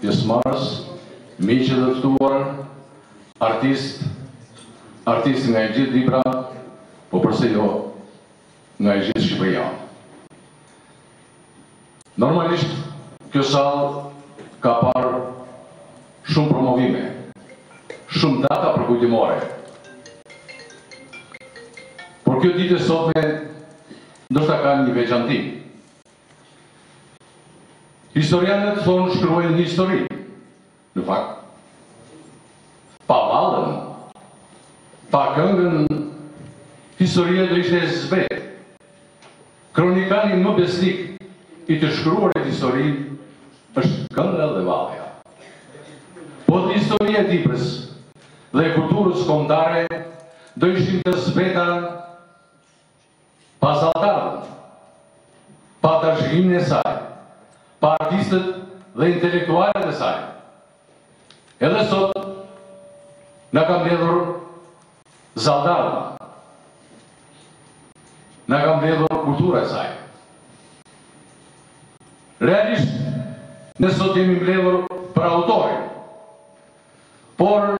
Pjesëmarrës, miq të ftuar, artistë, artistë nga e gjithë Dibra, po përse jo nga e gjithë Shqipëria. Normalisht, kjo sallë ka parë shumë promovime, shumë data përkujtimore. Por kjo ditë e sotme ndoshta ka një veçanti. Historianët thonë shkruajnë histori. Në fakt, pa vallen, pa këngën, historia do ishte e zbehtë. Kronikani më besnik i të shkruarit histori është kënga dhe vallja. Po dhe historia e Dibrës dhe e kulturës kombëtare do ishin të zbehta, Pa Zall-Dardhën, pa trashëgiminë e saj, pa artistët dhe intelektualët e saj, edhe sot na ka mbledhur Zall-Dardha, na ka mbledhur kultura e saj. Realisht, ne sot jemi mbledhur për autorin, por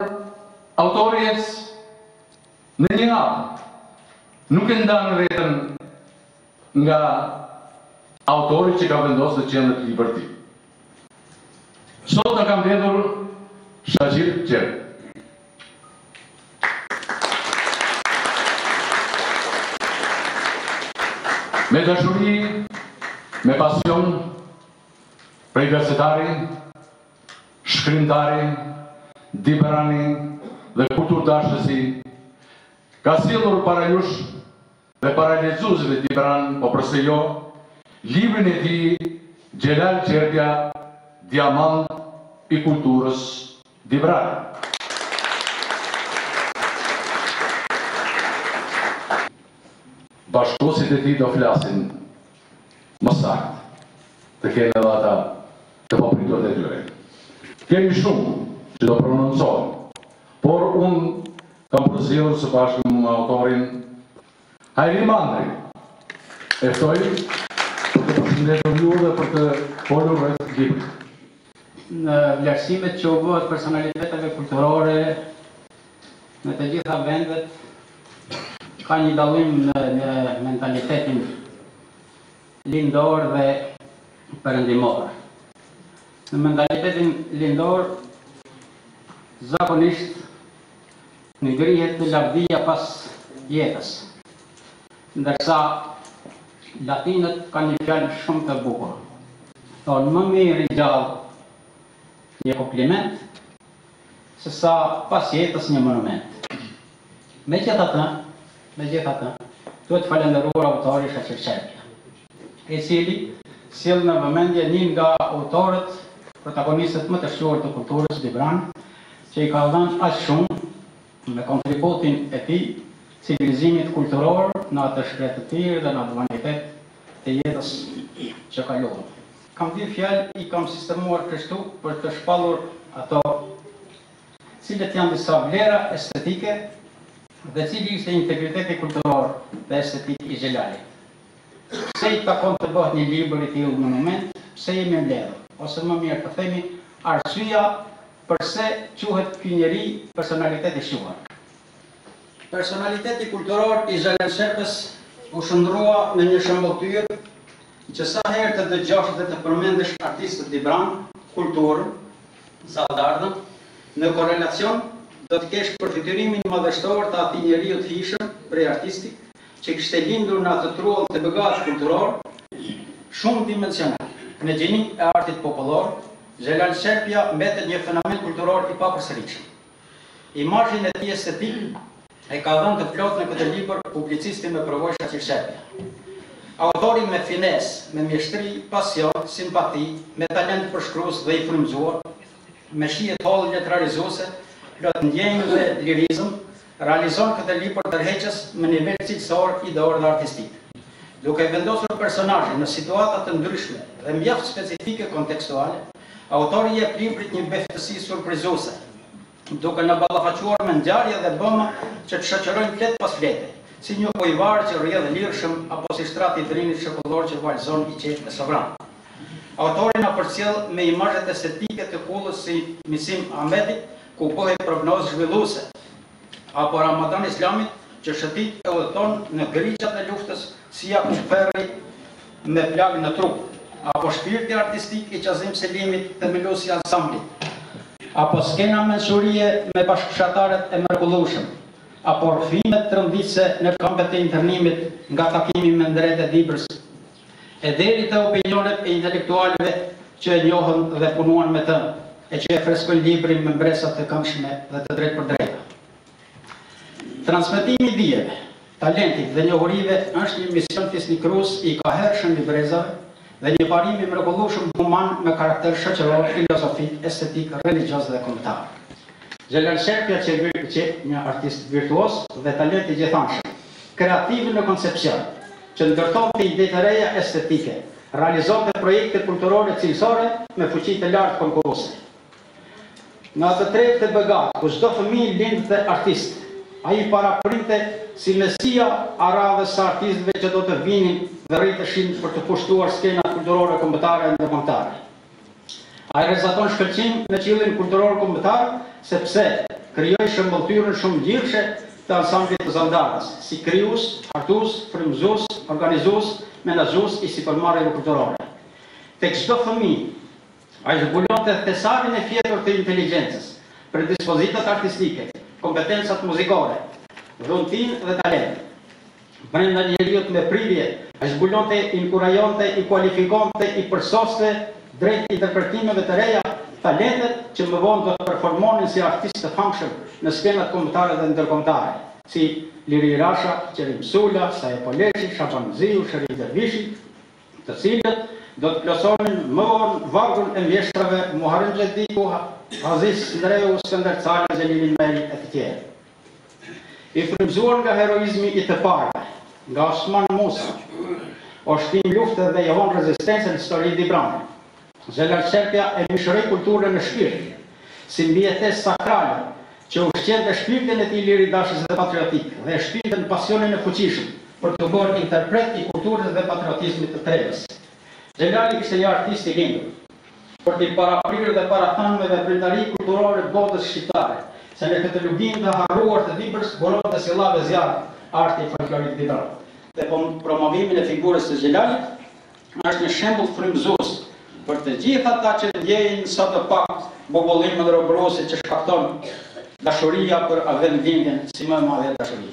autori ec Në një anë, nuk e ndan veten nga autori që ka vendosur në qendër të librit të tij. Sot na ka mbledhur Shaqir Qerrë. Me dashuri, me pasion, prej gazetari, shkrimtari, dibrani dhe kulturdashësi, ka sjellur para jush dhe para lexuesve dibran po përse jo, librin e tij Xhelal Çerpja Diamant i kulturës dibrane. Bashkëkohësit e tij do flasin Më saktë, të kenë edhe ata të papriturt e tyre. Kemi shumë që do prononcohen, por unë kam përzgjedhur së bashku me autorin Hajri Mandrin. E ftoj për të përshëndetur ju dhe për të folur rreth librit. Në vlerësimet që u bëhet personaliteteve kulturore Në të gjitha vendet ka një dallim në në mentalitetin lindor dhe perëndimor. Në mentalitetin lindor zakonisht ngrihet lavdia pas jetës. Ndërsa latinët kanë një fjalë shumë të bukur. Thonë më mirë i gjallë një kompliment se sa pas jetës një monument. Megjithatë, megjithatë, duhet falënderuar autori Shaqir Çerpja, i cili sjell në vëmendje një nga autorët, protagonistët më të shquar të kulturës dibrane, që i ka dhënë aq shumë, me kontributin e tij, civilizimit kulturor në atë shkretëtirë dhe në humanitet të jetës që kalon. Kam dy fjalë i kam sistemuar kështu për të shpallur ato cilat janë disa vlera estetike dhe cili ishte integriteti kulturor dhe estetik i Xhelalit. Pse i takon të bëhet një libër i tillë monument, pse jemi mbledhur, ose më mirë të themi arsyeja përse quhet ky njeri personalitet i shquar. Personaliteti kulturor i Xhelal Çerpës u shndrrua në një shëmbëlltyrë që sa herë të dëgjosh dhe të përmendësh artistët dibranë, kulturën, Zall-Dardhën, në korrelacion, do të kesh përfytyrimin madhështor të atij njeriu të hijshëm, prej artisti, që kishte lindur në atë truall të begatë kulturor, shumëdimensional. Në gjeninë e artit popullor, Xhelal Çerpja mbetet një fenomen kulturor i papërsëritshëm. Imazhin e tij estetik e ka dhënë të plotë në këtë libër publicisti me përvojë Shaqir Çerpja. Autori me finesë, me mjeshtri, pasion, simpati, me talent përshkrues dhe i frymëzuar, me shije të hollë letrarizuese, plot ndjenjë dhe lirizëm, realizon këtë libër tërheqës në nivel cilësor, ideor dhe artistik. Duke vendosur personazhin në situata të ndryshme dhe mjaft specifike kontekstuale, Autori i jep librit një beftësi surprizuese, duke na ballafaquar me ngjarje dhe bëma që të shoqërojnë fletë pas flete, si një ujëvarë që rrjedh lirshëm apo si shtrati i Drinit shekullor që valëzon i qetë e sovran. Autori na përcjell me imazhet estetike të kullës së Misim Ahmetit, ku bëhej prognozë zhvilluese, Apo Ramadan Islamit që shëtit e udhëton në grykat e luftës si Jakup Ferri me plagë në trup, apo shpirti artistik i Qazim Selimit, themelues i Ansamblit, apo skena mençurie me bashkëfshatarët e mrekullueshëm, apo rrëfimet tronditëse në kampet e internimit nga takimi me Ndrejtë e Dibrës, e deri te opinionet e intelektualëve që e njohën dhe punuan me të, e që e freskojnë librin me mbresa të këndshme dhe të drejtpërdrejta. Transmetimi i dijeve, talentit dhe njohurive është një mision fisnikërues i kahershëm i brezave dhe një parim i mrekullueshëm human me karakter shoqëror, filozofik, estetik, religjioz dhe kombëtar. Xhelal Çerpja qe bir qe një artist virtuoz dhe talent i gjithanshëm, kreativ në koncepsion, që ndërtonte ide të reja estetike, realizonte projekte kulturore cilësore me fuqi të lartë konkurruese. Në atë trevë të begatë, ku çdo fëmijë lindte artist, ai paraprinte si mesia a radhës së artistëve që do të vinin dhe rriteshin për të pushtuar skenat kulturore kombëtare e ndërkombëtare. Ai rrezaton shkëlqim në qiellin kulturor kombëtar sepse krijoi shëmbëlltyrën shumëngjyrëshe të Ansamblit të Zandarës, si krijues, hartues, frymëzues, organizues, menaxhues i sipërmarrjeve kulturore. Tek çdo fëmijë, ai zbulonte thesarin e fjetur të inteligjencës, predispozitat artistike, kompetencat muzikore, dhuntinë dhe talentin. Brenda njeriut me prirje, ai zbulonte, inkurajonte, i kualifikonte, i përsoste drejt interpretimeve të reja, talentet që më vonë do të performonin si artistë të famshëm në skenat kombëtare dhe ndërkombëtare, si Liri Rasha, Qerim Sula, Saje Poleshi, Shaban Ziu, Sherif Dervishi, të cilët do të plotësonin më vonë vargun e mjeshtrave Muharrem Xhediku, Aziz Ndreu, Skënder Cala, Xhelil Imeri e të tjerë. I frymëzuar nga heroizmi i të parëve, nga Osman Musa, Ushtimë lufte dhe jehonë rezistence në historinë dibrane. Xhelal Çerpja e mishëroi kulturën në shpirt, si mbijetesë sakrale që ushqente shpirtin e tij liridashës dhe patriotik dhe e shpinte në pasionin e fuqishëm për t'u bërë interpret i kulturës dhe patriotizmit të trevës. Xhelali ishte një artist i lindur, për t'i paraprirë dhe parathënë veprimtari kulturore të botës shqiptare, se në këtë luginë të harruar të Dibrës buronte si llavë zjarri arti folklorik i Dibrës. Dhe promovimin e figurës së Xhelalit, është një shembull frymëzues për të gjithë ata që ndjejnë sado pak bubullimën robëruese që shkakton dashuria për vendlindjen si më e madhe dashuri.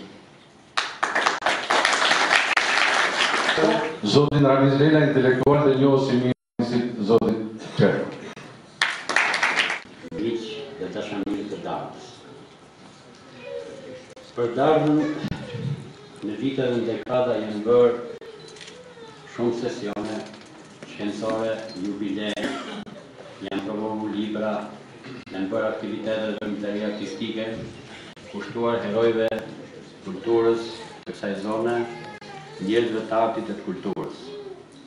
Zotin Ramiz Lela, intelektual dhe njohës i mirë. Krisit Zotit qertë. Miq dhe dashamirë të Dardhës. Për Dardhën në vite dhe në dekada janë bërë shumë sesione shkencore, jubile, janë promovu libra, janë bërë aktivitete dhe veprimtari artistike, kushtuar herojve kulturës të kësaj zone, njerëzve të artit e të kulturës.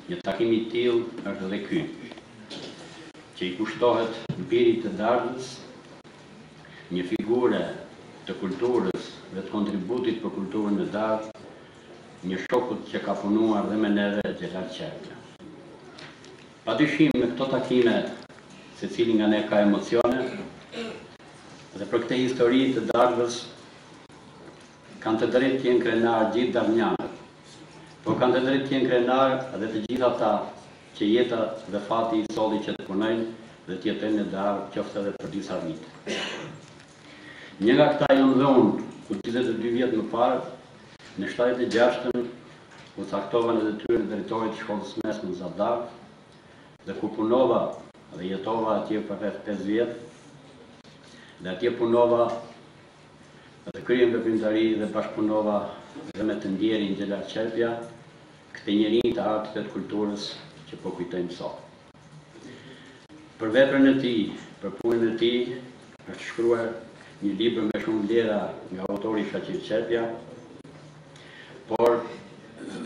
Një takim i tillë është dhe ky, që i kushtohet birit të Dardhës, një figure të kulturës dhe të kontributit për kulturën në Dardhë, një shokut që ka punuar dhe me neve, Xhelal Çerpja. Padyshim në këto takime secili nga ne ka emocione dhe për këtë histori të Dardhës Kanë të drejtë të jenë krenarë gjithë dardhjanët, por kanë të drejtë të jenë krenarë dhe të gjithë ata që jeta dhe fati i solli që të punojnë dhe të jetojnë në Dardhë qoftë edhe për disa vite. Një nga këta jam dhe unë, ku dyzet e dy vjet më parë, në shtatëdhjetë e gjashtën, u caktova në detyrën e drejtorit të shkollës së mesme në Zall-Dardhë, ku punova dhe jetova atje për rreth pesë vjet dhe atje punova Dhe kryem veprimtari dhe bashkëpunova dhe me të ndjerin Xhelal Çerpja, këtë njeri të artit dhe të kulturës që po kujtojmë sot. Për veprën e tij, për punën e tij është shkruar një libër me shumë vlera nga autori Shaqir Çerpja, por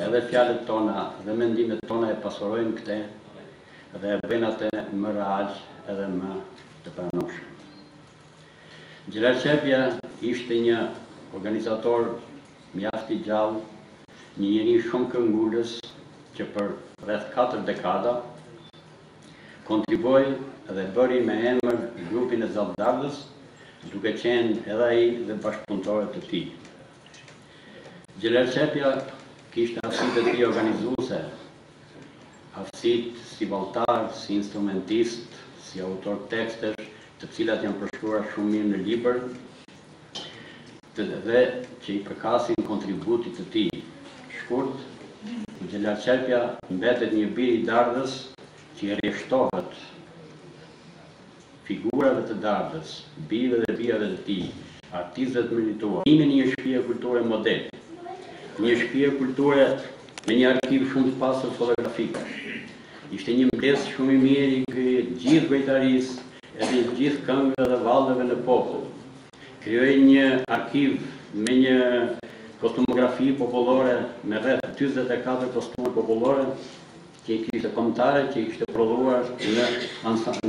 edhe fjalët tona dhe mendimet tona e pasurojnë këtë dhe e bëjnë atë më real edhe më të pranueshëm. Xhelal Çerpja ishte një organizator mjaft i gjallë, një njeri shumë këmbëngulës që për rreth katër dekada kontribuoi dhe bëri me emër grupin e Zall-Dardhës, duke qenë edhe ai dhe bashkëpunëtorë të tij. Xhelal Çerpja kishte aftësitë e tij organizuese aftësitë si valltar, si instrumentist, si autor tekstesh, të cilat janë përshkruar shumë mirë në libër dhe që i përkasin kontributit të tij. Shkurt, Xhelal Çerpja mbetet një bir i Dardhës që i rreshtohet. figurave të Dardhës, bijve dhe bijave të tij, artistëve të merituar, krijimin e një shtëpie kulture model, një shtëpie kulture me një arkiv shumë të pasur fotografikash. Ishte një mbledhës shumë i mirë i gjithë veprimtarisë e të gjithë këngëve dhe valleve në popull. Krijoi një arkiv me një kostumografi popullore me rreth dyzet e katër kostume popullore, që kishte kombëtare që i kishte prodhuar në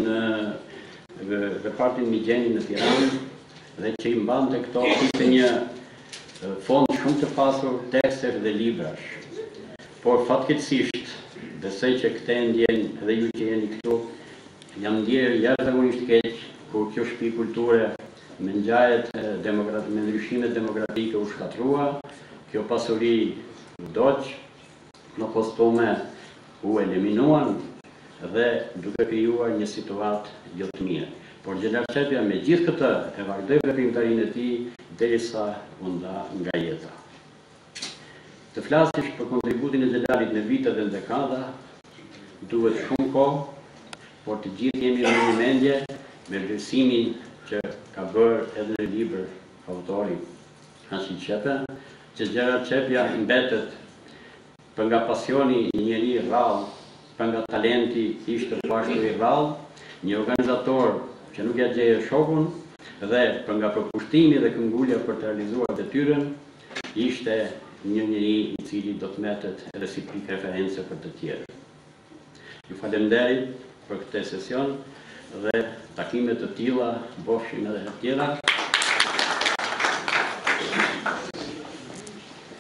në repartin Migjeni në Tiranë dhe që i mbante këto kishte një fond shumë të pasur tekstesh dhe librash. Por fatkeqësisht, besoj që këtë e ndjeni edhe ju që jeni këtu, jam ndjerë jashtëzakonisht keq kur kjo shtëpi kulture me ngjarjet me ndryshimet demokratike u shkatrrua, kjo pasuri u dogj, në kostume u eliminuan dhe duke krijuar një situatë jo të mirë. Por Xhelal Çepja me gjithë këtë e vazhdoi veprimtarinë e tij derisa u nda nga jeta. Të flasësh për kontributin e Xhelalit në vite dhe në dekada duhet shumë kohë, por të gjithë jemi në një mendje me vlerësimin që ka bërë edhe në libër autori Shaqir Çepe, Që Xhelal Çepja mbetet për nga pasioni një njeri i rrallë, për nga talenti ishte po ashtu i rrallë, një organizator që nuk ia gjeje shokun dhe për nga përkushtimi dhe këmbgulja për të realizuar detyrën, ishte një njeri i cili do të mbetet edhe si pikë reference për të tjerët. Ju faleminderit për këtë sesion dhe takime të tilla bofshim edhe herë tjera.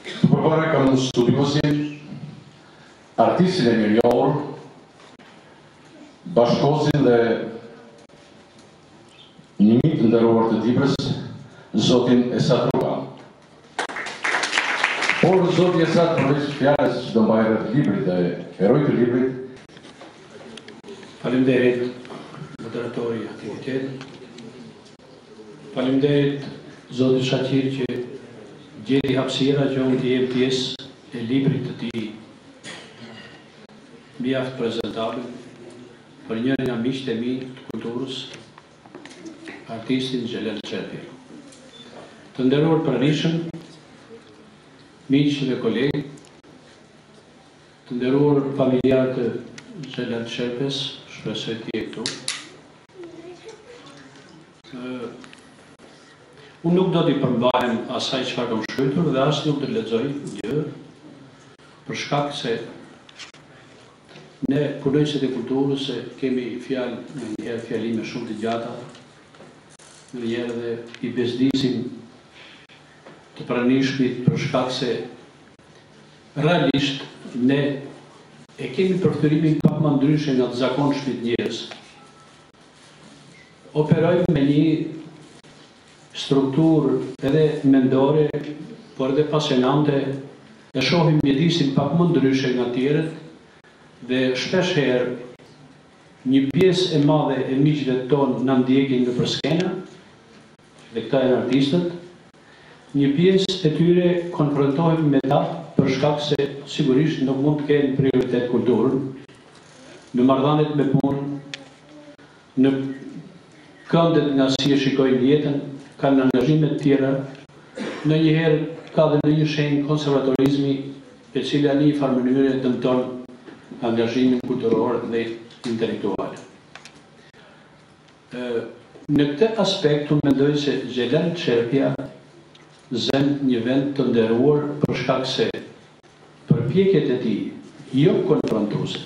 Këtu përpara kam studiuesin artistin e mirënjohur, bashkëkohësin dhe një mik të nderuar të Dibrës, zotin Esat Ruka. Por zoti Esat përveç fjalës që do mbajë rreth librit dhe heroit të librit, Faleminderit moderatori i aktivitetit. Faleminderit zotit Shaqir që gjeti hapësirë që unë të jem pjesë e librit të tij mjaft prezantabël për njërin nga miqtë e mi të kulturës, artistin Xhelal Çepe. Të nderuar të pranishëm, miq dhe kolegë, të nderuar familjarë të Xhelal Çepes, shpresoj të jenë këtu. Unë nuk do t'i përmbahem asaj çfarë kam shkruar dhe as nuk do të lexoj gjë për shkak se Ne punonjësit e kulturës se kemi fjalë nganjëherë fjalime shumë të gjata, nganjëherë edhe i bezdisim të pranishmit për shkak se realisht ne e kemi përftyrimin pak më ndryshe nga të zakonshmit njerëz. Operojmë me një strukturë edhe mendore, por edhe pasionante, e shohim mjedisin pak më ndryshe nga tjerët dhe shpesh herë një pjesë e madhe e miqve tonë na ndjekin nëpër skena, dhe këta janë artistët, një pjesë e tyre konfrontohen me ta për shkak se sigurisht nuk mund të kenë prioritet kulturën në marrëdhëniet me punën Në këndet nga si e shikojnë jetën, kanë angazhime të tjera, ndonjëherë ka dhe ndonjë shenjë konservatorizmi, e cila në një farë mënyre dëmton angazhimin kulturor dhe intelektual. Në këtë aspekt unë mendoj se Xhelal Çerpja zën një vend të nderuar për shkak se Përpjekjet e tij jo konfrontuese,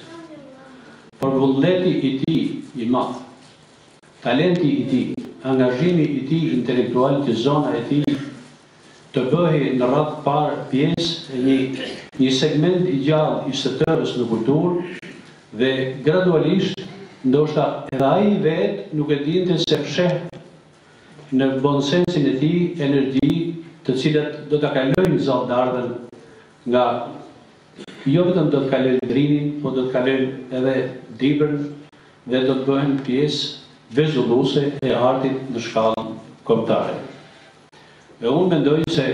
por vullneti i tij i madh, talenti i tij, angazhimi i tij intelektual që zona e tij të bëhej në radhë të parë pjesë e një një segment i gjallë i së tërës në kulturë dhe gradualisht ndoshta edhe ai vetë nuk e dinte se fsheh në bonsensin e tij, energji të cilat do ta kalojnë Zall-Dardhën nga jo vetëm do të kalojnë Drinin, po do të kalojnë edhe Dibrën dhe do të bëhen pjesë vezulluese e artit në shkallë kombëtare. E unë mendoj se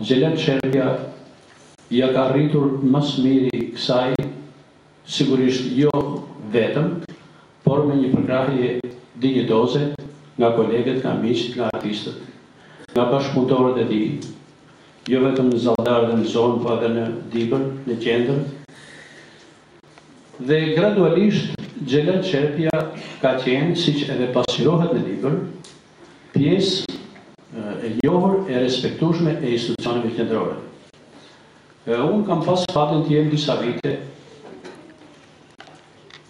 Xhelal Çerpja ia ka arritur ma s'miri kësaj sigurisht jo vetëm, por me një përkrahje dinjitoze nga kolegët, nga miqtë, nga artistët, nga bashkëpunëtorët e tij, jo vetëm në Zall-Dardhë, në zonë, po edhe në Dibër, në qendër. Dhe gradualisht Xhelal Çerpja ka qenë, siç edhe pasqyrohet në libër, pjesë e njohur e respektueshme e institucioneve qendrore. Unë kam pas fatin të jem disa vite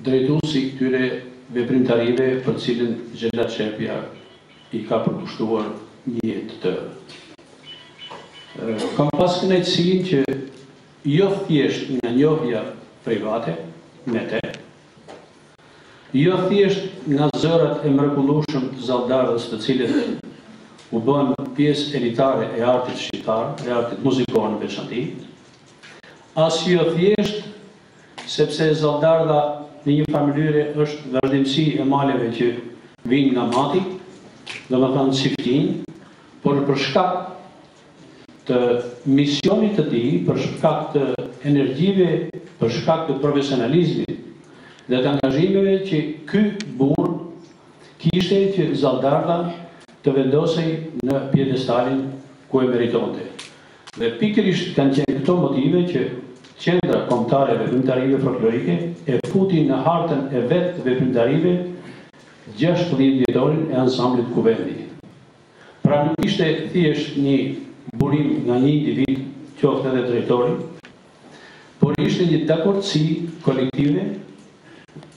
drejtues i këtyre veprimtarive për të cilën Xhelal Çerpja i ka përkushtuar një jetë të tërë. Kam pas kënaqësinë që jo thjesht nga njohja private me te, Jo thjesht nga zërat e mrekullueshëm të Zall-Dardhës të cilët u bënë pjesë elitare e artit shqiptar, e artit muzikor në veçanti, as jo thjesht sepse Zall-Dardha në një farë mënyre është vazhdimësi e maleve që vijnë nga Mati, domethënë si fqinj, por për shkak të misionit të tij për shkak të energjive, për shkak të profesionalizmit dhe të angazhimeve që ky burrë kishte që Zall-Dardha të vendosej në piedestalin ku e meritonte. Dhe pikërisht kanë qenë këto motive që Qendra Kombëtare e Veprimtarive Folklorike e futi në hartën e vet të veprimtarive gjashtëdhjetë vjetorin e Ansamblit Kuvendi. Pra nuk ishte thjesht një burim nga një individ, qoftë edhe drejtori, por ishte një dakordësi kolektive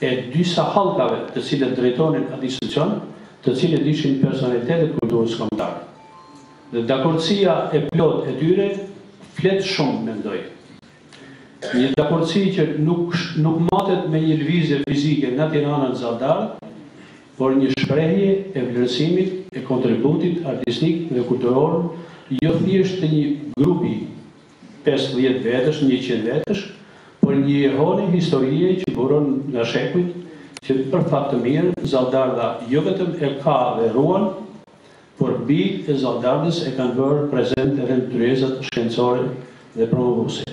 e disa hallkave të cilët drejtonin atë institucion, të cilët ishin personalitete të kulturës kombëtare. Dhe dakordësia e plotë e tyre flet shumë, mendoj. Një dakordësi që nuk nuk matet me një lëvizje fizike nga Tirana në Zall-Dardhë, por një shprehje e vlerësimit e kontributit artistik dhe kulturor jo thjesht të një grupi pesëdhjetë vetësh, njëqind vetësh, por një jehone historie që buron nga shekujt, që për fat të mirë Zall-Dardha jo vetëm e ka dhe ruan, por bijtë e Zall-Dardhës e kanë bërë prezent edhe në tryezat shkencore dhe promovuese.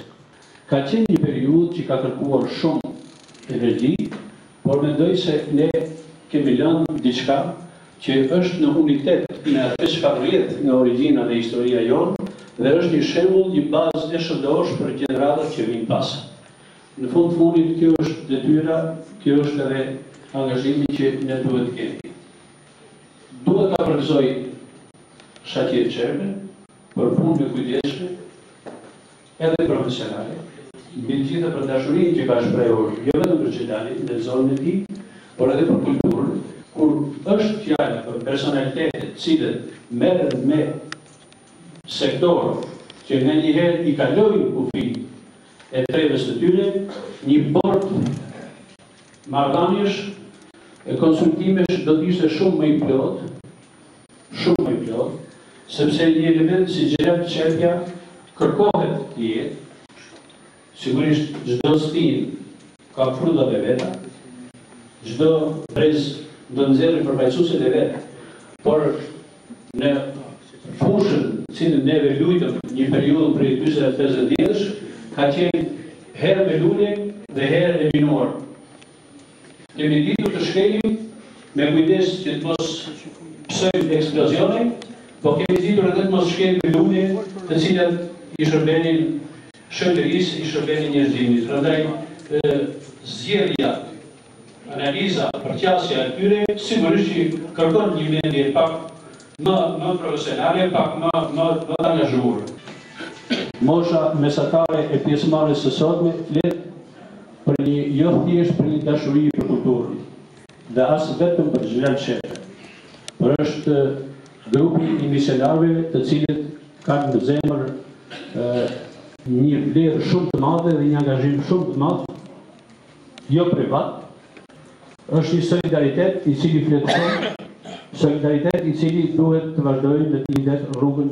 Ka qenë një periudhë që ka kërkuar shumë energji, por mendoj se ne kemi lënë diçka që është në unitet me atë çka vjen nga origjina dhe historia jonë dhe është një shembull, një bazë e shëndoshë për gjeneratat që vijnë pas. Në fund të fundit kjo është detyra, kjo është edhe angazhimi që ne duhet të kemi. Duhet ta përgëzoj Shaqir Çermen për punën e kujdesshme. Edhe profesionale, mbi të gjitha për dashurinë që ka shprehur jo vetëm për Xhelalin dhe zonën e tij, por edhe për kulturën, kur është fjala për personalitete të cilët merren me sektorë që nganjëherë i kalojnë kufijtë e trevës të tyre, një bord marrëdhëniesh e konsultimesh do të ishte shumë më i plotë, shumë më i plotë, sepse një element si Xhelat Çepja kërkohet të jetë, sigurisht çdo stinë ka frutat e veta, çdo brez do nxjerrë përfaqësuesit e vet, por në fushën në të cilën neve lujtëm një periudhë prej dyzet e pesëdhjetë vjetësh, ka qenë herë me lule dhe herë e minuar. Kemi ditur të shkelim me kujdes që të mos pësojmë eksplozione, por kemi ditur edhe të mos shkelim me lule të cilat i shërbenin shoqërisë, i shërbenin njerëzimit. Prandaj zgjedhja, analiza, përqasja e tyre sigurisht që kërkon një mendje pak më më profesionale, pak më më më të angazhuar. Mosha mesatare e pjesëmarrjes së sotme flet për një jo thjesht për një dashuri për kulturën dhe as vetëm për Xhelal Shepen, por është grupi i misionarëve të cilët kanë në zemër një vlerë shumë të madhe dhe një angazhim shumë të madh, jo privat, është një solidaritet i cili flet shumë, solidaritet i cili duhet të vazhdojë dhe të ndjekë rrugën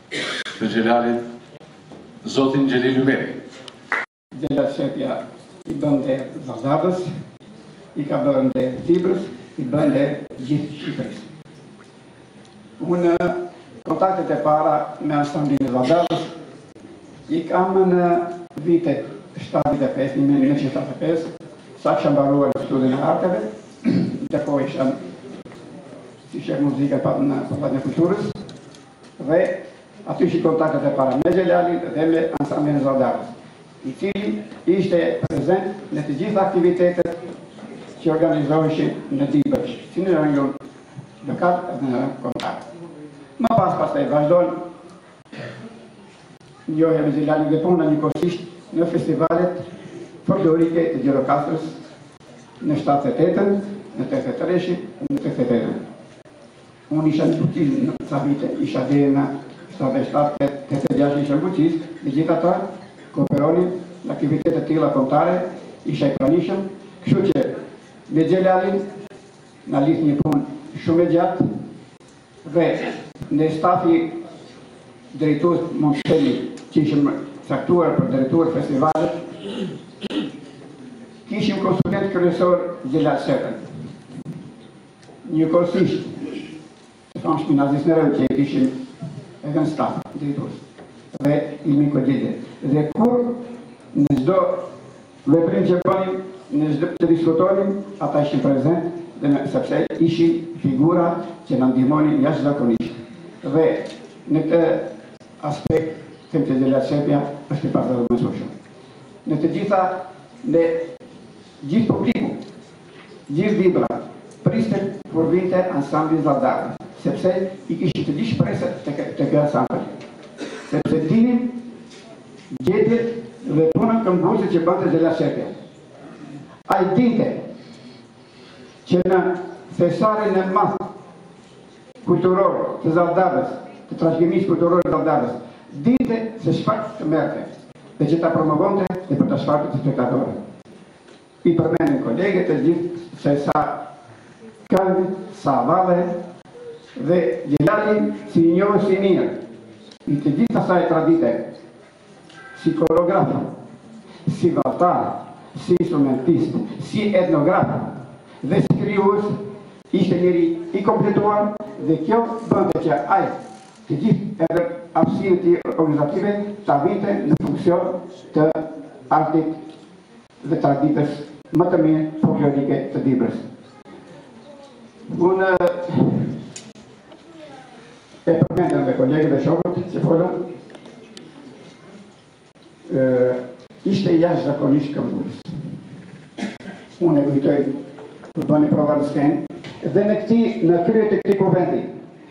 Të Xhelalit, zotin Xhelil Ymeri. Xhelal Shepja i bën nder Zall-Dardhës, i ka bërë nder Dibrës, i bën nder gjithë Shqipërisë. Unë kontaktet e para me Ansamblin e Zall-Dardhës i kam në vitet 75, 1975, sa kisha mbaruar Institutin e Arteve, ndërkohë isha si shef muzike në Pallatin e Kulturës, dhe aty ishin kontaktet e para me Xhelalin dhe me Ansamblin e Zall-Dardhës, i cili ishte prezent në të gjitha aktivitetet që organizoheshin në Dibër, si në rang lokal dhe në rang kombëtar. Më pas pastaj vazhdon njohja me Xhelalin dhe puna njëkohësisht në festivalet folklorike të Gjirokastrës në 78-ën, në 83-shin, në 88-ën. Unë isha në Bulqizë ca vite, isha deri në shtatëdhjetë e shtatë, tetë, tetëdhjetë e gjashtë isha në Bulqizë, megjithatë kooperonim në aktivitete të tilla kombëtare, isha i pranishëm, kështu që me Xhelalin na lidh një punë shumë e gjatë dhe ne stafi drejtues mund të themi që ishim caktuar për drejtuar festivalet, kishim konsulent kryesor Xhelal Shepen. Njëkohësisht, të famshmin Hazis Ndreun që e kishin edhe në staf drejtues, dhe i mi kodjede. Dhe kur në çdo veprim që bënim, në çdo të diskutonim, ata ishin prezent, dhe në sepse ishin figura që na ndihmonin jashtëzakonisht. Dhe në këtë aspekt, them që Xhelal Shepja është i pazëvendësueshëm. Në të gjitha, ne gjithë publiku, Gjithë Dibra priste kur vinte ansambli i Zall-Dardhës, sepse i kishin të gjithë shpresat te ky ansambël, sepse dinin gjetjet dhe punën këmbëngulëse që bënte Xhelal Shepja. Ai dinte që në thesarin e madh kulturor të Zall-Dardhës, të trashëgimisë kulturore të Zall-Dardhës, dinte se çfarë të merrte dhe që ta promovonte dhe për ta shfaqur te spektatorët. I përmendin kolegët të gjithë se sa këngë, sa valle dhe Xhelali si i njohës i mirë i të gjithë asaj tradite, si koreograf, si valltar, si instrumentist, si etnograf dhe si krijues ishte njeri i kompletuar dhe kjo bënte që ai të gjithë edhe aftësinë e tij organizative ta vinte në funksion të artit dhe traditës më të mirë folklorike të Dibrës. Unë e përmendën dhe kolegët dhe shokët që folën, ishte jashtëzakonisht këmbëngulës. Unë e kujtoj, të bënim prova në skenë, dhe në këti, në krye të këtij kuvendi,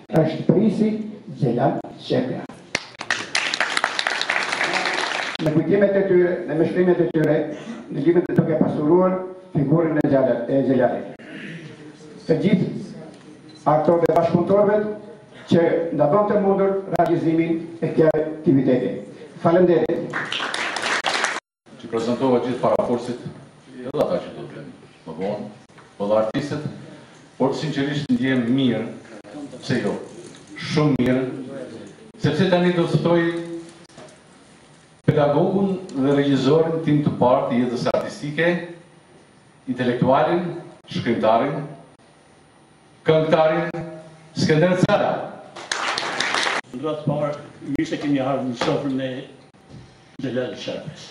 Është prijësi Xhelal Shepja. Me kujtimet e tyre, dhe me shkrimet e tyre, të gjithë duke pasuruar figurën e Xhelalit. Të gjithë aktorëve, bashkëpunëtorëve që na bënë të mundur realizimin e këtij aktiviteti. Faleminderit! Që prezantova gjithë parafolësit, edhe ata që do të vijnë më vonë, po dhe artistët, por sinqerisht ndjehem mirë, pse jo, shumë mirë, sepse tani do të ftoj pedagogun dhe regjisorin tim të parë të jetës artistike, intelektualin, shkrimtarin, Këngëtarin Skënder Cara. Në radhë të parë, mirë se keni ardhur në sofrën e Xhelal Sharpes.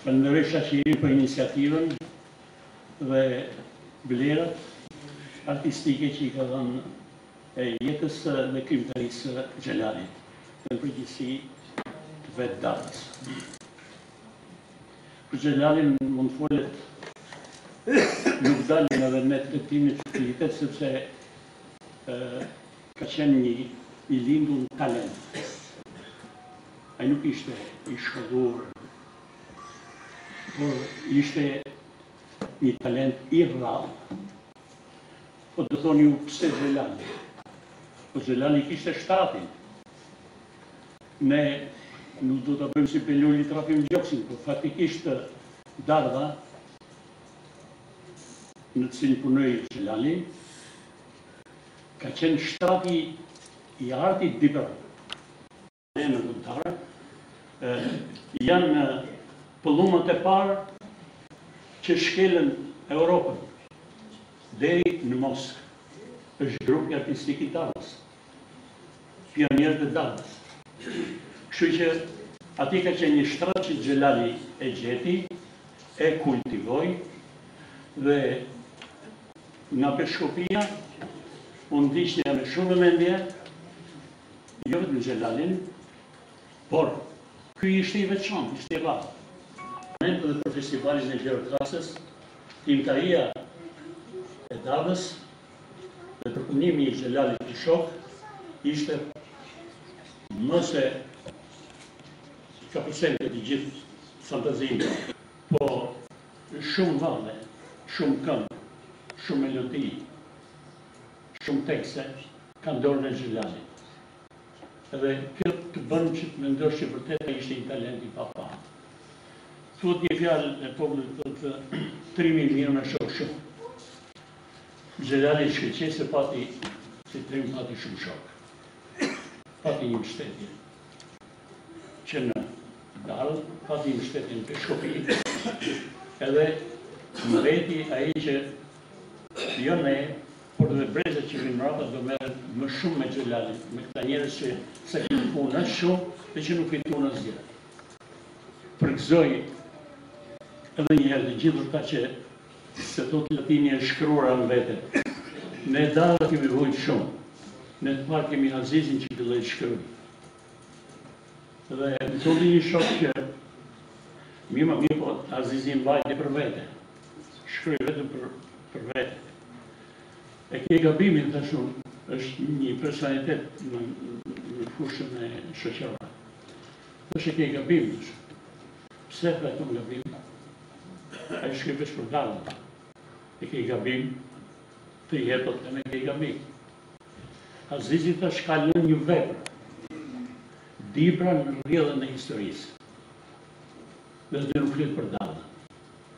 Falënderoj Shaqirin për iniciativën dhe vlerat artistike që i ka dhënë jetës dhe krijimtarisë Xhelalit dhe në përgjithësi të vetë datës. Për Xhelalin mund të folet nuk dalin edhe met betimit të klipet sepse ka qenë një i lindur talent. Ai nuk ishte i shkolluar por ishte një talent i rrallë. Po do thoni ju pse Xhelali? Po Xhelali kishte shtatin. Ne nuk duhet ta bëjmë si Beluli t'rrahim gjoksin, por faktikisht Dardha në të cilën punoi Xhelali ka qenë shtrati i artit Dibër. Ne në kombëtar janë pëllumbat e parë që shkelën Europën deri në Moskë. Është grupi artistik i Dardhës. Pionierët e Dardhës. Kështu që atje ka qenë një shtrat që Xhelali e gjeti, e kultivoi dhe nga Peshkopia unë ndiqja me shumë vëmendje jo vetëm Xhelalin, por ky ishte i veçantë, ishte i rrallë. Ne edhe për festivalin e Gjirokastrës, Trimëria e Dardhës, Përpunimi i Xhelalit me shokë ishte më se kapërcente gjithë fantazinë, po shumë valle, shumë këngë, shumë melodi, shumë tekste, ka dorën e Xhelalit. Edhe kjo të bënë që të mendosh që vërtet ai ishte një talent i paparë. Thuhet një fjalë e popullit të, trimi i mirë me shokë shumë. Xhelali shkëlqeu se pati si trim pati shumë shokë. Pati një mbështetje që në Dardhë, pati mbështetje në Peshkopi edhe mbeti ai që jo ne, por edhe brezat që vijnë mbrapa do merren më shumë me Xhelalin, me këta njerëz që sakrifikuan aq shumë dhe që nuk fituan asgjë. Përgëzoj edhe një herë të gjithë ata që Se do të lë historinë e shkruara në vete. Ne Dardha kemi vujt shumë. Ne të parë kemi Azizin që filloi të shkrujë. Dhe më thotë një shok që mirë më mirë po Azizi e mbajti për vete. Shkrujë vetëm për, për vete. E ke gabimin të shumë, është një personalitet në, në fushën e shoqërore. Thashë e ke gabimin të shumë. Pse ka këtu gabim? Ai shkroi veç për Dardhën. E ke gabim? Prapë të them e ke gabim. Azizi tash ka lënë një vepër. Dibra në rrjedhën e historisë. Dhe ajo nuk flet për Dardhën.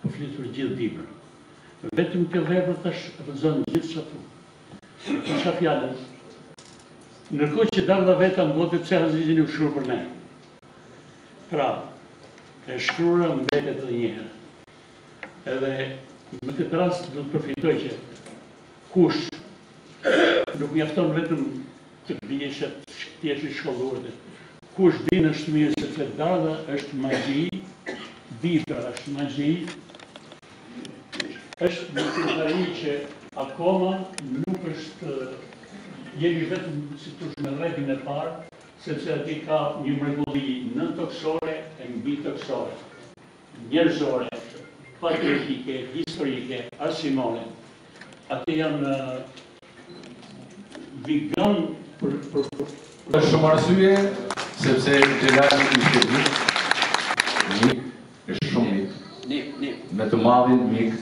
Po flet për gjithë Dibrën. Vetëm kjo vepër tash rrëzon gjithë çfarë thu. Kisha fjalën. Ndërkohë që Dardha vetë thotë pse Azizi nuk shkruan për ne. Pra, e shkrura mbetet edhe një herë. Edhe në këtë rast do të përfitoj që kush nuk mjafton vetëm të dihet se ti je i shkolluar dhe kush din është mirë sepse Dardha është magji, Dibra është magji, është një thesar që akoma nuk është jemi vetëm si të thuash në rrethin e parë, sepse aty ka një mrekulli nëntokësore e mbitokësore, njerëzore, patriotike, historike, arsimore. Ato janë vigan për për për për shumë arsye, sepse Xhelali ishte një me shumë mik, me të madhin mik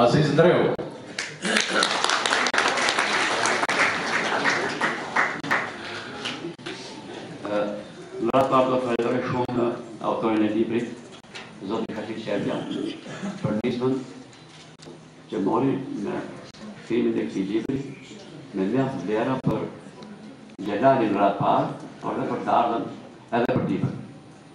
Aziz Ndreun. Në radhë të parë do të falenderoj shumë autorin e librit, zotin Haqi Qerja, për nismën që mori me shkrimin e këtij libri, me mjaft vlera për Xhelalin në radhë parë, por dhe për Dardhën edhe për Dibrën.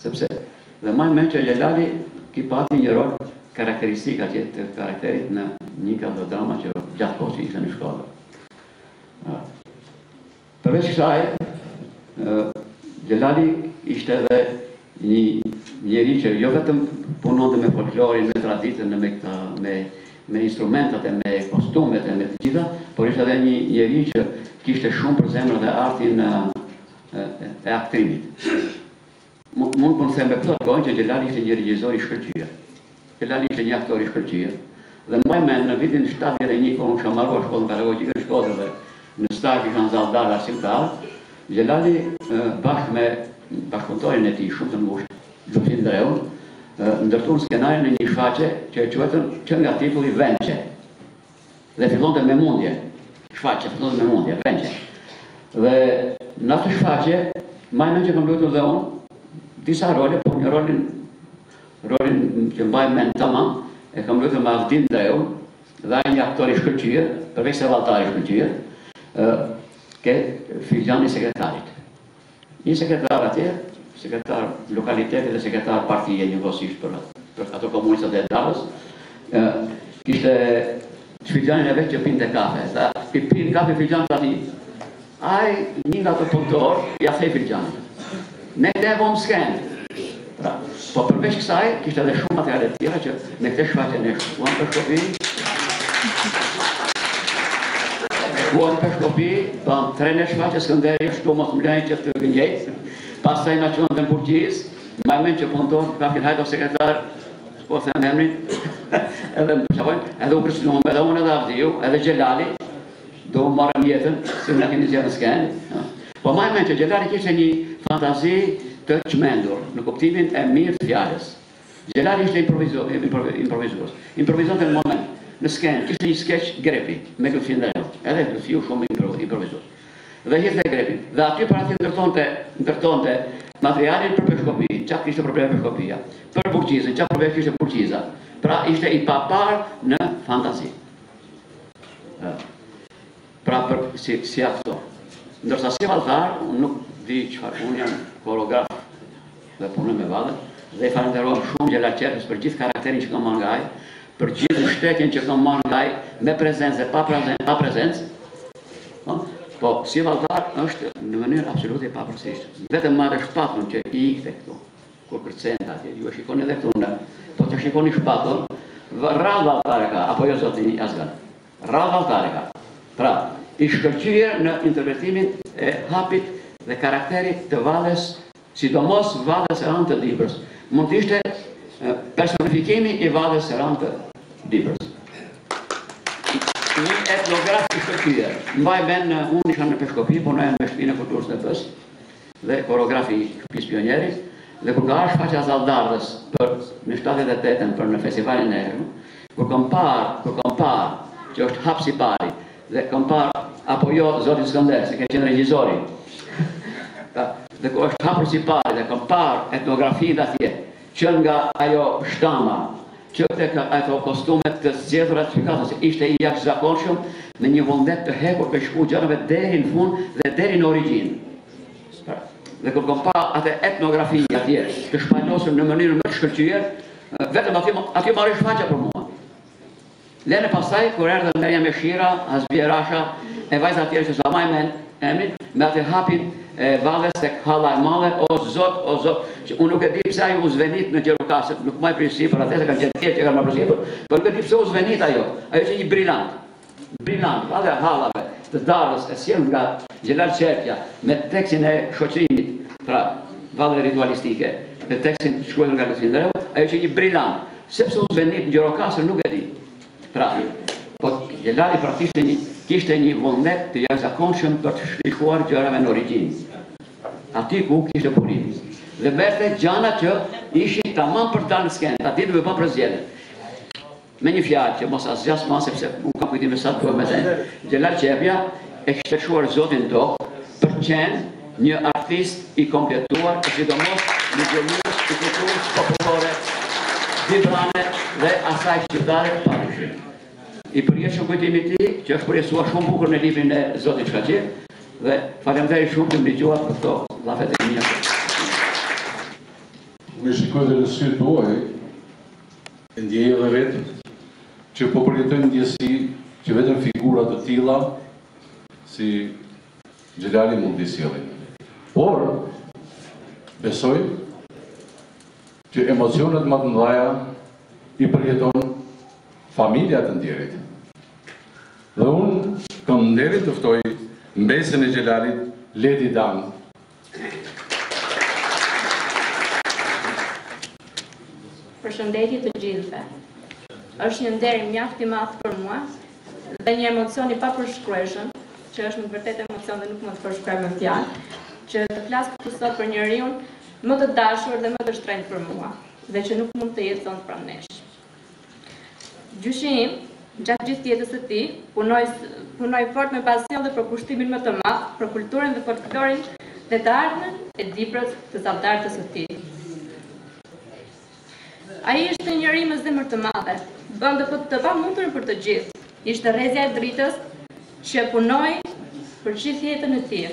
Sepse, dhe mbaj mend që Xhelali ki pati një rol karakteristik atje të karakterit në një nga ato drama që gjatë kohës që ishte në shkollë. Përveç kësaj, Xhelali ishte edhe një njeri që jo vetëm punonte me folklorin, me traditën, me, me, me, me instrumentat e me kostumet e me të gjitha, por ishte edhe një njeri që kishte shumë për zemër dhe artin e aktrimit. Mund të them me plot gojë që Xhelali ishte një regjisor i shkëlqyer. Xhelali ishte një aktor i shkëlqyer dhe mbaj mend në vitin shtatëdhjetë e një kur unë kisha mbaruar shkollën pedagogike në Shkodër dhe në stazh isha në Zall-Dardhë arsimtar, Xhelali bashkë me bashkëpunëtorin e tij shumë të ngushtë, Lufti Ndreun, ndërtuan skenarin e një shfaqje që e quajtën që nga titulli Vençe. Dhe fillonte me mundje, shfaqja fillonte me mundje, vençe. Dhe në atë shfaqje, mbaj mend që kam lojtur dhe unë, disa role, po një rolin, rolin që mbaj mend tamam, e kam lojtur me Avdi Ndreun, dhe ai një aktor i shkëlqyer, përveç se valltar i shkëlqyer, ke filxhani i sekretarit. Një sekretar atje, sekretar lokaliteti dhe sekretar partie njëkohësisht për për ato komunistat e Dardhës, ë kishte filxhanin e vet që pinte kafe. Tha, ti pin kafe filxhan të atij. Ai një nga ato punëtor ja thej filxhanin. Ne këtë e vumë në skenë. Pra, po përveç kësaj, kishte edhe shumë materiale të tjera që me këtë shfaqje ne shkuam në Peshkopi. Shkuam në Peshkopi, bëmë tre net shfaqje, Skënderi është këtu, s'më len që të gënjej. Pastaj na çuan dhe në Bulqizë, maj mend që po ndonë, ka fin hajdo sekretar, po se në emrin, edhe më përqafojnë, edhe u kërcënuam, edhe unë edhe Avdiu, edhe Xhelali, Do më marrën jetën, si më keni zgjedhë në skenë. Po maj mend që Xhelali kishte një fantazi të çmendur, në kuptimin e mirë të fjalës. Xhelali ishte improvizues, improvizues. Improvizonte në moment, në skenë, kishte një skeç grepi, me Lutfi Ndreun. Edhe Lutfiu shumë improvizues. Dhe hidhte grepin. Dhe aty për aty ndërtonte, ndërtonte materialin për Peshkopi, ça kishte probleme Peshkopia. Për Bulqizën, ça probleme kishte Bulqiza. Pra ishte i papar në fantazi. Pra për si, si aktor. Ndërsa si valltar, unë nuk di çfarë, unë jam koreograf dhe punoj me valle, dhe i falenderohem shumë Xhelal Çerpes për gjithë karakterin që kam marrë nga ai, për gjithë mbështetjen që kam marrë nga ai, me prezencë dhe pa prezencë, pa prezencë, po, po si valltar është në mënyrë absolute i papërsëritshëm. Vetëm merre shpatullën që i ikte këtu. Kur kërcente atje, ju e shikoni edhe këtu nga, po të shikoni shpatull, rrallë valltar e ka, apo jo zoti Azgan? Rrallë valltar e ka. Pra, i shkëlqyer në interpretimin e hapit dhe karakterit të valles, sidomos valles së randë të Dibrës. Mund të ishte personifikimi i valles së randë të Dibrës. Një etnograf i shkëlqyer. Mbaj mend unë isha në Peshkopi, punoja me shpinë e kulturës në Pës, dhe koreograf i Shpisë së Pionierit, dhe kur ka ardhur shfaqja e Zall-Dardhës për në shtatëdhjetë e tetën për në festivalin e Erm, kur kom parë, kur kom parë që është hap sipari dhe kom parë, apo jo zoti Skënder, se ke qenë regjizori, dhe kur është hapur sipari dhe kom parë etnografinë atje, Që nga ajo shtama që tek ato kostumet të zgjedhura me delikatesë, ishte i jashtëzakonshëm me një vullnet të hekurt me shku gjërave deri në fund dhe deri në origjinë. Dhe kur kom pa atë etnografi atje të shpalosur në mënyrën më të shkëlqyer, vetëm atje maroi shfaqja për mua. Lene pastaj kur erdhën Merjem Beshira, Hazbije Rasha e vajza të tjera që s'ua maj men emrin, me atë hapin e valles tek halla e madhe, o zot, o zot, që unë nuk e di pse ajo u zvenit në Gjirokastër, nuk marr përsipër atje se kanë qenë tjerë që kanë marrë përsipër, po nuk e di pse u zvenit ajo, ajo qe një brilant, brilant, vallja e hallave të Dardhës e sjellë nga Xhelal Çerpja me tekstin e shoqërimit, pra valle ritualistike, me tekstin e shkruar nga Lutfi Ndreu, ajo qe një brilant, Se pse u zvenit në Gjirokastër nuk e di. Pra, po Xhelali praktikisht një, kishte një vullnet të jashtëzakonshëm për t'i shkuar gjërave në origjinë. Aty ku kishte burim. Dhe merrte gjana që ishin tamam për të dalë në skenë, dinte me ba përzgjedhje. Me një fjalë që mos e zgjas ma sepse unë kam kujtime sa të bëhem me të. Xhelal Qepja e kishte çuar zoti do për qenë Një artist i kompletuar për sidomos në gjininë e kulturës popullore dibrane dhe asaj shqiptare padyshim. I përjetshëm kujtimi i tij, që është përjetësuar shumë bukur në librin e zotit Shaqir dhe faleminderit shumë që më dëgjuat për këto llafe të mia. Unë e shikoj dhe në sytë tuaj, e ndjej edhe vetë, që po përjetojmë ndjesi që vetëm figura të tilla si Xhelali mund t'i sjellin. Por, besoj që emocionet më të mëdha i përjeton familja e të ndjerit. Dhe unë kam nderin të ftoj mbesën e Xhelalit, Ledi Dan, Përshëndetje të gjithëve. Është një nder mjaft i madh për mua, dhe një emocion i papërshkrueshëm, që është në të vërtetë emocion dhe nuk mund të përshkruaj me fjalë, që të flas këtu sot për njeriun më të dashur dhe më të shtrenjtë për mua, dhe që nuk mund të jetë sonte pranë nesh. Gjyshi im, gjatë gjithë jetës së tij, punoi punoi fort me pasion dhe përkushtimin më të madh për kulturën dhe folklorin dhe të ardhmen e Dibrës të Zall-Dardhës së tij. Ai ishte njeri me zemër të madhe, bënte për të pamundurën për të gjithë. Ishte rrezja e dritës që punoi për gjithë jetën e tij.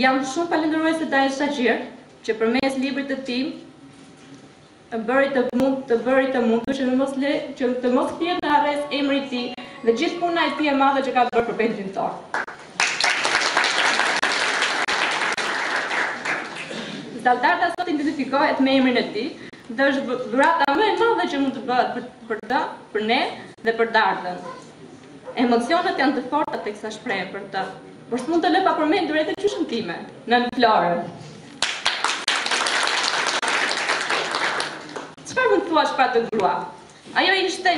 Jam shumë falënderuese dajës Shaqir që përmes librit të tij të bëri të mund të bëri të mundur që të mos le që të mos lihet në harresë emri i tij dhe gjithë puna e tij e madhe që ka bërë për vendin tonë. Zall-Dardha sot identifikohet me emrin e tij dhe është dhurata më e madhe që mund të bëhet për të, për ne dhe për Dardhën. Emocionet janë të forta teksa shprehem për të, por s'mund të lë pa përmendur edhe gjyshën time, nënë Florën. Çfarë mund të thuash për atë grua? Ajo ishte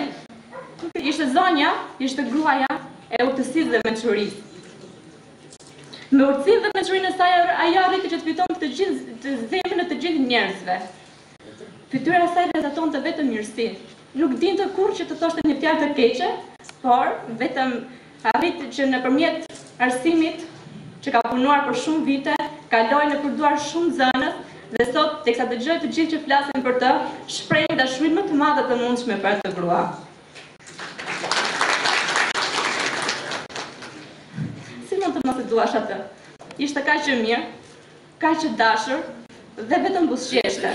ishte zonja, ishte gruaja e urtësisë dhe mençurisë. Me urtësinë dhe mençurinë e saj ajo arriti që të fitonte të gjithë të zemrën e të gjithë njerëzve. Fytyra e saj rrezatonte vetëm mirësi. Nuk dinte kurrë që të thoshte një fjalë të keqe, por vetëm Arriti që nëpërmjet arsimit që ka punuar për shumë vite, kaloi nëpër duar shumë nxënës dhe sot, teksa dëgjoj të gjithë që flasin për të, shprehin dashurinë më të madhe të mundshme për atë grua. Si mund të mos e duash atë? Ishte kaq e mirë, kaq e dashur dhe vetëm buzëqeshte.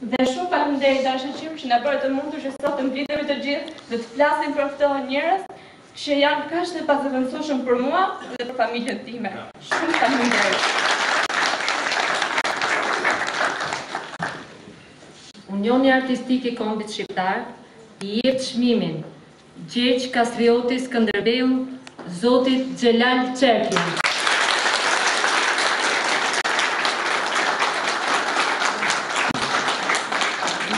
Dhe shumë faleminderit Aisha Çiu që na bëre të mundur që sot të mblidhemi të gjithë dhe të flasim për këto njerëz që janë kaq të pazëvendësueshëm për mua dhe për familjen time. Shumë faleminderit. Unioni Artistik i Kombit Shqiptar i jep çmimin Gjergj Kastrioti Skënderbeu zotit Xhelal Çerpja.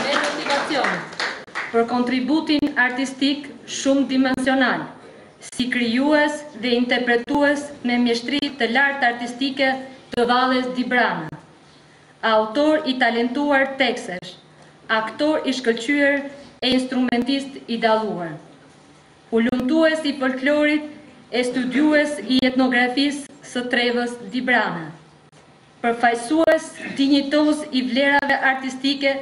Me motivacion për kontributin artistik shumëdimensional si krijues dhe interpretues me mjeshtri të lartë artistike të valles dibrane. Autor i talentuar tekstesh, aktor i shkëlqyer e instrumentist i dalluar. Hulumtues i folklorit e studiues i etnografisë së trevës dibrane. Përfaqësues dinjitoz i vlerave artistike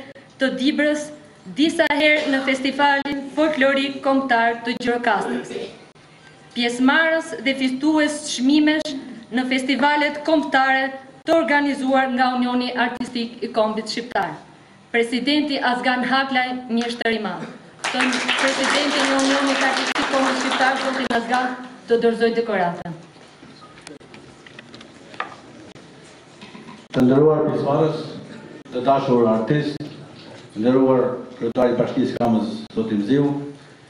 të Dibrës disa herë në Festivalin Folklorik Kombëtar të Gjirokastrës. pjesëmarrës dhe fitues çmimesh në festivalet kombëtare të organizuar nga Unioni Artistik i Kombit Shqiptar, Presidenti Azgan Haklaj, mjeshtër i madh. Ftojmë Presidentin e Unionit Artistik Kombit Shqiptar, zotin Azgan, të dorëzojë dekoratën. Të nderuar pjesëmarrës, të dashur artistë, i nderuar kryetar i Bashkisë Kamëz, zoti Mziu,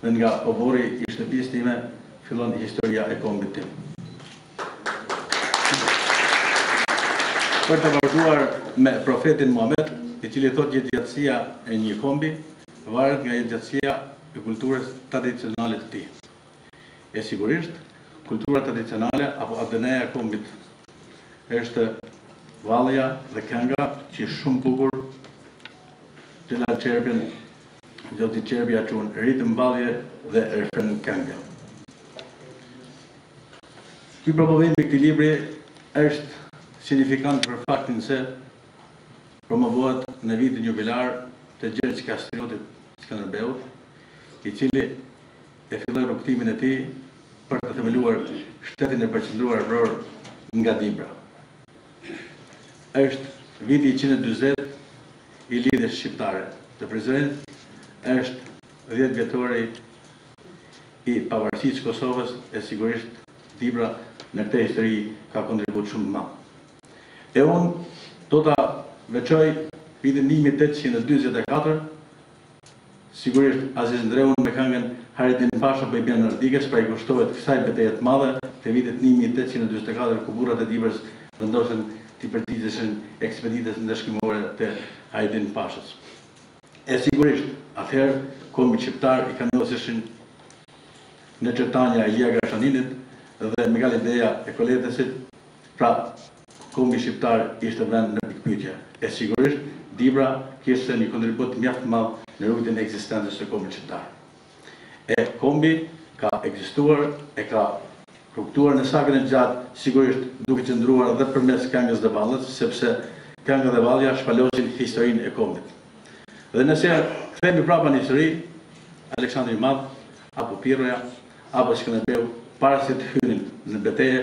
Dhe nga oborri i shtëpisë time fillon historia e kombit tim. Për të vazhduar me profetin Muhamed, i cili thotë jetëgjatësia e një kombi varet nga jetëgjatësia e kulturës tradicionale të tij. E sigurisht, kultura tradicionale apo ADN-ja e kombit është vallja dhe kënga që shumë bukur Xhelal Çerpin Zoti Çerpja çon ritëm në valle dhe refren në këngë. Ky propozim i këtij libri është signifikant për faktin se promovohet në vitin jubilar të Gjergj Kastriotit Skënderbeut, i cili e filloi rrugëtimin e tij për të themeluar shtetin e përqendruar arbëror nga Dibra. Është viti njëqind e dyzet i Lidhjes Shqiptare të Prizrenit, është dhjetë vjetori i Pavarësisë së Kosovës e sigurisht Dibra në këtë histori ka kontribut shumë të madh. E unë do ta veçoj vitin një mijë e tetëqind e dyzet e katër Sigurisht, Aziz Ndreun me këngën Hajredin Pasha po i bjen Radikës, pra i kushtohet kësaj beteje të madhe të vitit një mijë e tetëqind e dyzet e katër ku burrat e Dibrës vendosën t'i përgjigjeshin ekspeditës ndëshkimore të Hajredin Pashës. E sigurisht, atëherë kombit shqiptar i kanoseshin Naçertania e Ilia Garashaninit dhe Megali Ideja e Koletesit, pra Kombi shqiptar ishte vënë në pikëpyetje, e sigurisht, Dibra kishte një kontribut mjaft të madh në rujtjen e ekzistencës së kombit shqiptar. E, kombi ka ekzistuar e ka rrugëtuar në sagën e gjatë, sigurisht, duke qëndruar dhe përmes këngës dhe valles, sepse kënga dhe vallja shpalosin historinë e kombit. Dhe nëse kthehemi prapa në histori, Aleksandri i Madh, apo Pirroja, apo Skënderbeu, para se të hynin në betejë,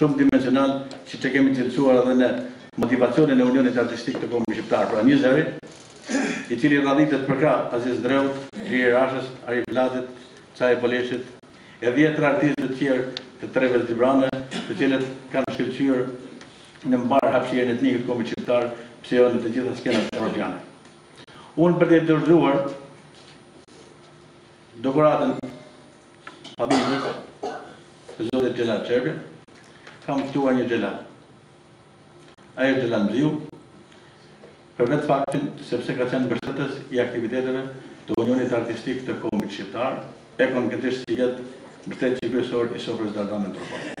shumëdimensional, siç e kemi cilësuar edhe në motivacionin e Unionit Artistik të Kombit Shqiptar, pra një zëri, i cili radhitet përkrah Aziz Ndreut, Liri Rashës, Arif Vladit, Caje Poleshit e dhjetëra artistëve të tjerë të trevës Dibrane, të cilët kanë shkëlqyer në mbarë hapësirën etnike të Kombit Shqiptar, pse jo në të gjitha skenat evropiane. Unë për t'i dorëzuar, dekoratën familjes së zotit Xhelal Çerpja kam ftuar një Xhelal. Ai është Xhelal Mziu për vetë faktin sepse ka qenë mbështetës i aktiviteteve të Unionit Artistik të Kombit Shqiptar e konkretisht sivjet mbështetësi kryesor i Sofrës Dardane në Tropojë.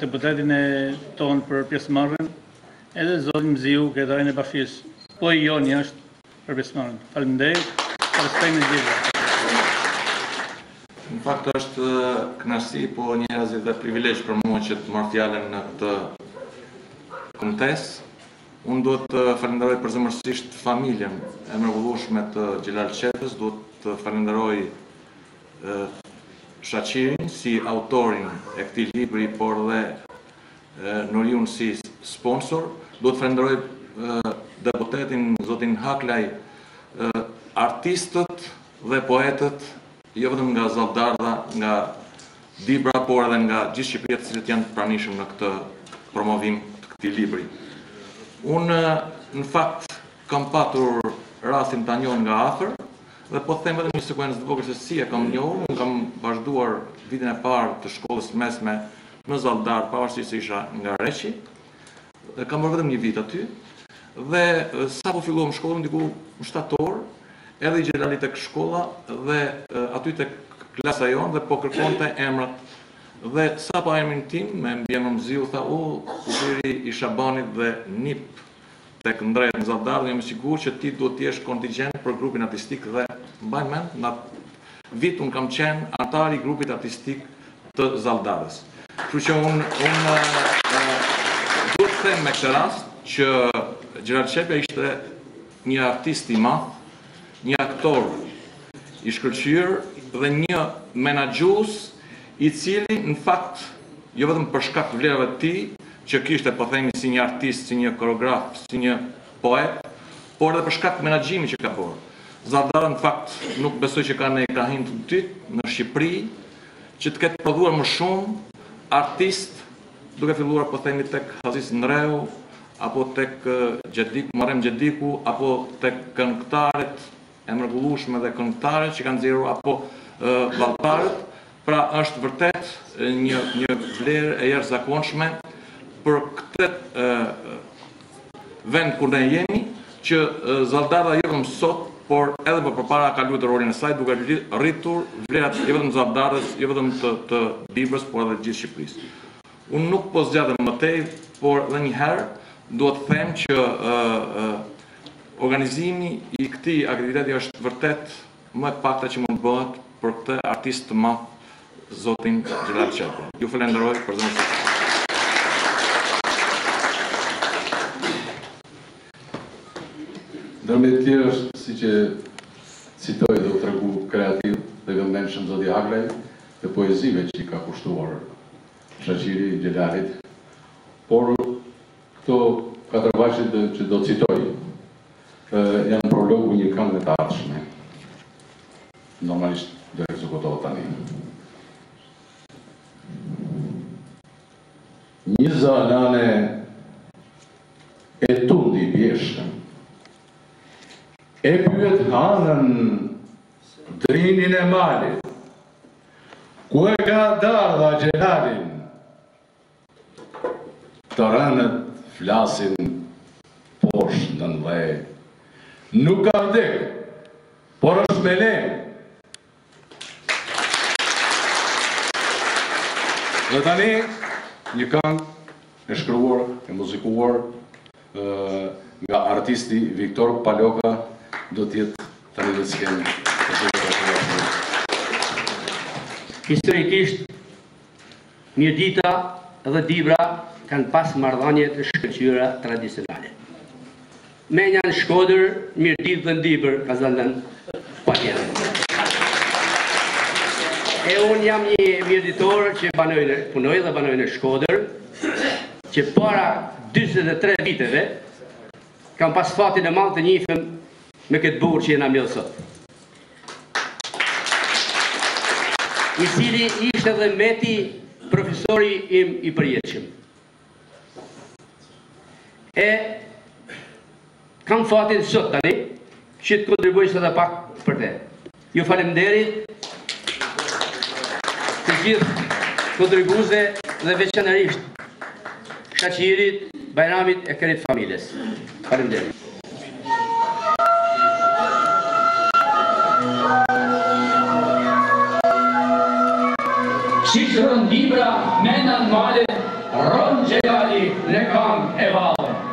deputetin e tonë për pjesëmarrjen, edhe zotin Mziu, kryetarin e bashkisë. Po i joni është për pjesëmarrjen. Faleminderit. Respekt në gjithë. Në fakt është kënaqësi, po njëherazi dhe privilegj për mua që të marr fjalën në këtë kumtesë. Unë do të falenderoj përzemërsisht familjen e mrekullueshme të Xhelal Çerpjes, do të falenderoj Shaqirin si autorin e këtij libri, por dhe Nuriun si sponsor. Dua të falenderoj deputetin zotin Haklaj, artistët dhe poetët jo vetëm nga Zall-Dardha, nga Dibra, por edhe nga gjithë Shqipëria të cilët janë të pranishëm në këtë promovim të këtij libri. Unë në fakt kam patur rastin ta njoh nga afër, Dhe po them vetëm një sekuencë të vogël se si e kam njohur, unë kam vazhduar vitin e parë të shkollës së mesme në Zall-Dardhë, pavarësisht se isha nga Reçi, dhe kam bërë vetëm një vit aty, dhe sa po filluam shkollën, diku në shtator, erdhi Xhelali tek shkolla dhe aty tek klasa jonë dhe po kërkonte emrat dhe sapo pa emrin tim me mbiemër Mziu tha u ti biri i Shabanit dhe nip tek Ndretë në Zall-Dardhë dhe jam i sigurt që ti duhet të jesh kontigjent për grupin artistik dhe mbaj mend në atë vit unë kam qenë anëtar i grupit artistik të Zall-Dardhës. Kështu që unë unë duhet të them me këtë rast që Xhelal Çepja ishte një artist i madh, një aktor i shkëlqyer dhe një menaxhues i cili në fakt jo vetëm për shkak të vlerave të tij, që kishte po themi si një artist, si një koreograf, si një poet, por edhe për shkak të menaxhimit që ka bërë. Zall-Dardha në fakt nuk besoj që ka ndonjë krahinë të dytë në Shqipëri që të ketë prodhuar më shumë artistë, duke filluar po themi tek Hazis Ndreu, apo tek Xhedik, Muharrem Xhediku, apo tek këngëtaret e mrekullueshme dhe këngëtarët që ka nxjerrur apo valltarët, pra është vërtet një një vlerë e jashtëzakonshme për këtë vend ku ne jemi, që Zall-Dardha jo vetëm sot, por edhe më përpara ka luajtur rolin e saj duke rritur vlerat jo vetëm të Zall-Dardhës, jo vetëm të të Dibrës, por edhe të gjithë Shqipërisë. Unë nuk po zgjatem më tej, por edhe një herë dua të them që organizimi i këtij aktiviteti është vërtet më e pakta që mund të bëhet për këtë artist të madh zotin Xhelal Çepo. Ju falenderoj përzemërsisht. Ndër të tjera është, siç e citoi dhe u tregu kreativ dhe i vëmendshëm zoti Haklaj, të poezive që i ka kushtuar Shaqiri Xhelalit, por këto katër vargje që do citoj janë prologu i një kënge të ardhshme. Normalisht do ekzekutohet tani. Një zanane e tundi bjeshkën, e pyet hanën Drinin e malin. Ku e ka Dardha Xhelalin? Të rënët flasin poshtë nën dhe. Nuk ka vdek, por është me ne. Dhe tani një këngë e shkruar, e muzikuar nga artisti Viktor Paloka do të jetë tani në skenë. Historikisht, Mirdita dhe Dibra kanë pas marrëdhënie të shkëlqyera tradicionale. Menja në Shkodër, Mirditë dhe në Dibër, ka zënë Palian. E unë jam një mirditor që banoj në, punoj dhe banoj në Shkodër, Që para njëzet e tre viteve kam pas fatin e madh të njifem me këtë burrë që jena mbledh sot. I cili ishte dhe mbeti profesori im i përjetshëm. E Kam fatin sot tani që të kontribuoj sadopak për te. Ju falemnderi të gjithë kontribuesve dhe veçanërisht Shaqirit, Bajramit e krejt familjes. Falemnderi. Siç rron Dibra me nan malet, rron Xhelali në kang e valle.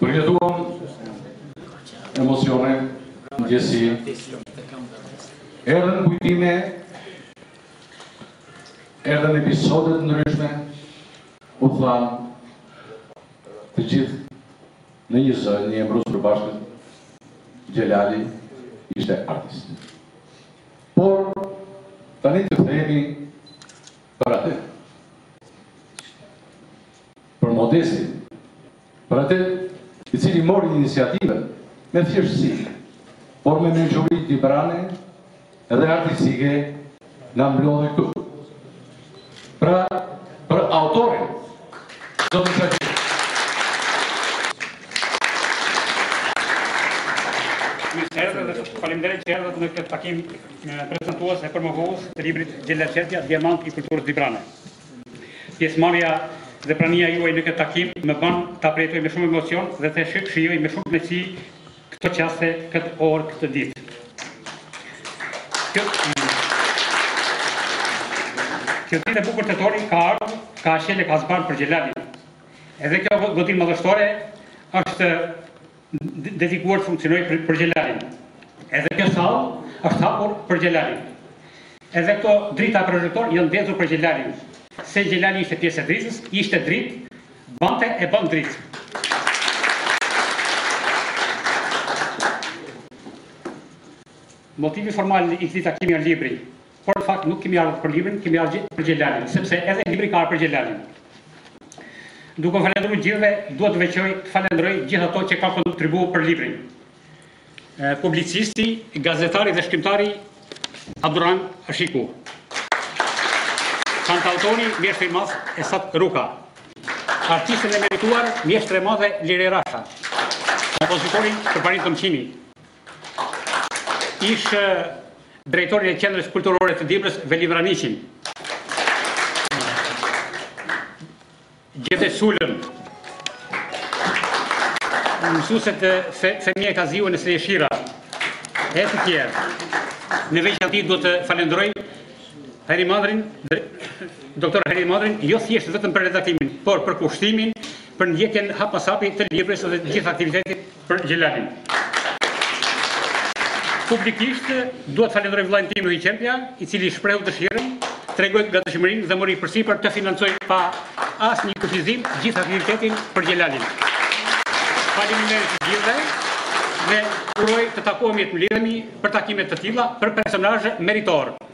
Përjetuam emocione, ndjesi, erdhën kujtime, erdhën episode të ndryshme, u thanë të gjithë Në një zë, një emërues përbashkët, Xhelali ishte artist. Por, tani të kthehemi për atë. Për modestin. Për atë, i cili mori iniciativën me thjeshtësi, por me mençuri dibrane, Edhe artistike na mblodhi këtu. Pra, për autorin, zoti Shaqir. Faleminderit që erdhët në këtë takim prezantues e promovues të librit Xhelal Çerpja, Diamant i kulturës Dibrane. Pjesëmarrja dhe prania juaj në këtë takim më ban ta përjetoj me shumë emocion dhe të shijoj me shumë kënaqësi Këto çaste, këtë orë, këtë ditë. Kjo ditë e bukur tetori ka ardhur, ka çelë e ka zbardhë për Xhelalin. Edhe kjo godinë madhështore është dedikuar të funksionojë për, për Xhelalin. Edhe kjo sallë është hapur për Xhelalin. Edhe këto drita e projektorë janë ndezur për Xhelalin. Se Xhelali ishte pjesë e dritës, ishte dritë, Bante e ban dritë. Motivi formal i këtij takimi është libri. Por në fakt nuk kemi ardhur për librin, kemi ardhur për Xhelalin, sepse edhe libri ka ardhur për Xhelalin. Duke falenderuar gjithëve, duhet të veçoj të falenderoj gjithë ato që kanë kontribu për librin. publicisti, gazetari dhe shkrimtari Abdurrahim Ashiku, kantautori mjeshtri i madh Esat Ruka, artisten e merituar mjeshtre e madhe Liri Rasha, kompozitorin Përparim Tomçini, ish drejtorin e Qendrës Kulturore të Dibrës Veli Vraniçin, Gjete Sulën, mësueset Femia Kaziu në Seli Shira, e të tjerë. Në veçanti dua të falenderoj Hajri Mandrin, doktor Hajri Mandrin, jo thjesht vetëm për redaktimin, por përkushtimin, për ndjekjen hap pas hapi të librit dhe të gjithë aktivitetit për Xhelalin. Publikisht dua të falenderoj vëllain tim Ylli Çerpja, i cili shprehu dëshirën, tregoi gatishmërinë dhe mori përsipër të financojë pa asnjë kufizim gjithë aktivitetin për Xhelalin. Faleminderit të gjithëve dhe uroj të takohemi e të mblidhemi për takime të tilla për personazhe meritorë.